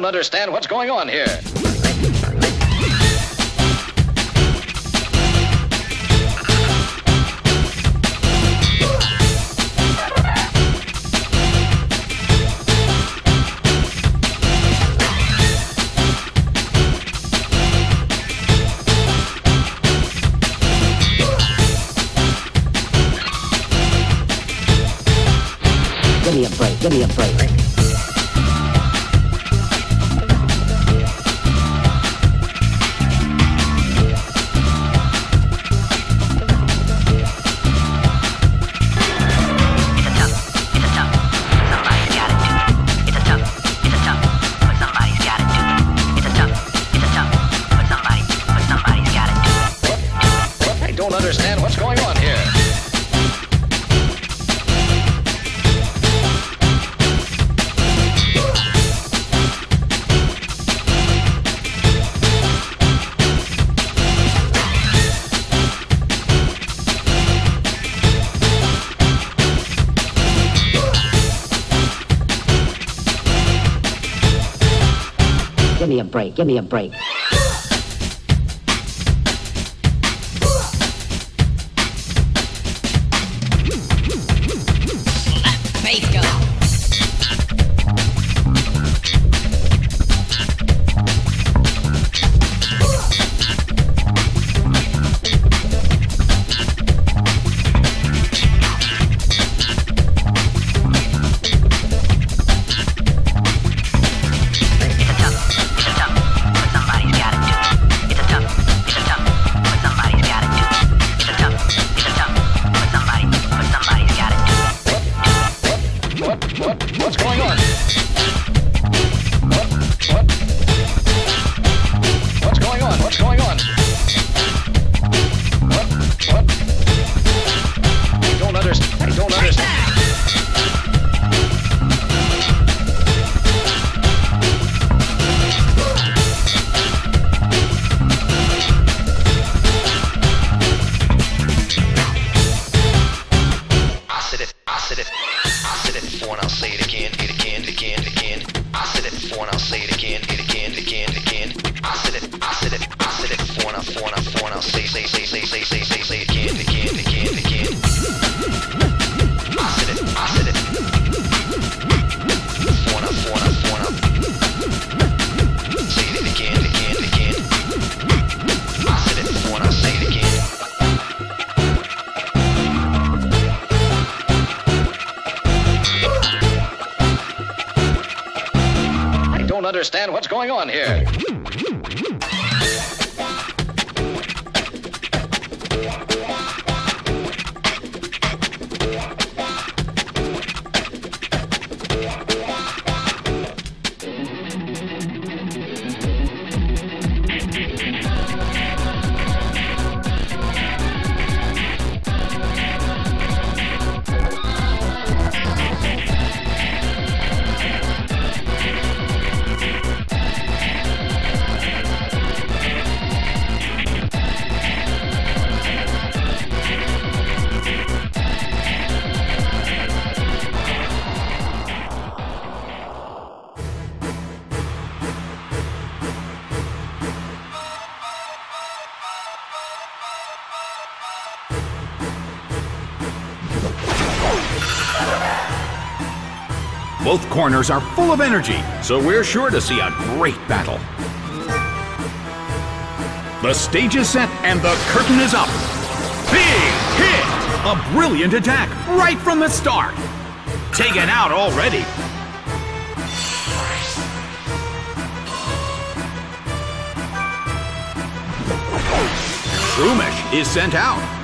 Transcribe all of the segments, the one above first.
don't understand what's going on here. Understand what's going on here. Give me a break. Give me a break. Going on? And I'll say, say, say, say, say, say, say, say again, again, again, again. I it, I it. Say it again. I it I'll say it again. I don't understand what's going on here. Both corners are full of energy, so we're sure to see a great battle. The stage is set and the curtain is up. Big hit! A brilliant attack right from the start. Taken out already. Shroomish is sent out.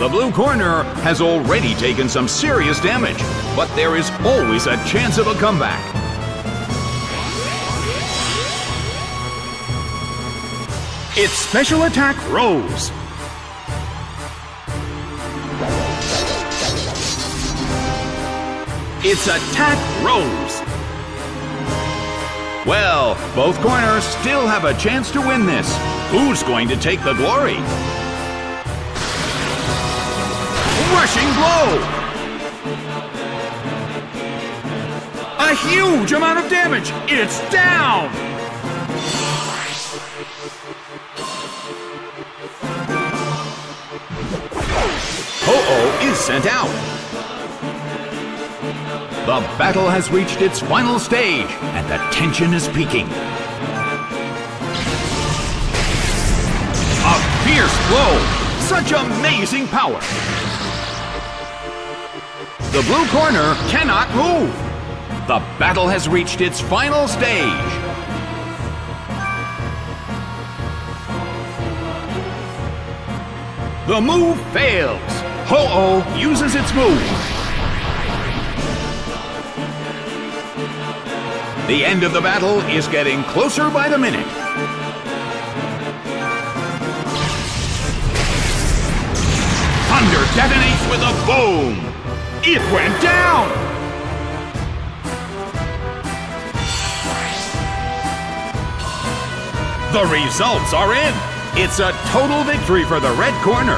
The blue corner has already taken some serious damage, but there is always a chance of a comeback. It's Special Attack Rose. It's Attack Rose. Well, both corners still have a chance to win this. Who's going to take the glory? Rushing blow! A huge amount of damage! It's down! Ho-Oh is sent out. The battle has reached its final stage, and the tension is peaking. A fierce blow! Such amazing power! The blue corner cannot move. The battle has reached its final stage. The move fails. Ho-Oh uses its move. The end of the battle is getting closer by the minute. Thunder detonates with a boom. It went down. The results are in. It's a total victory for the red corner.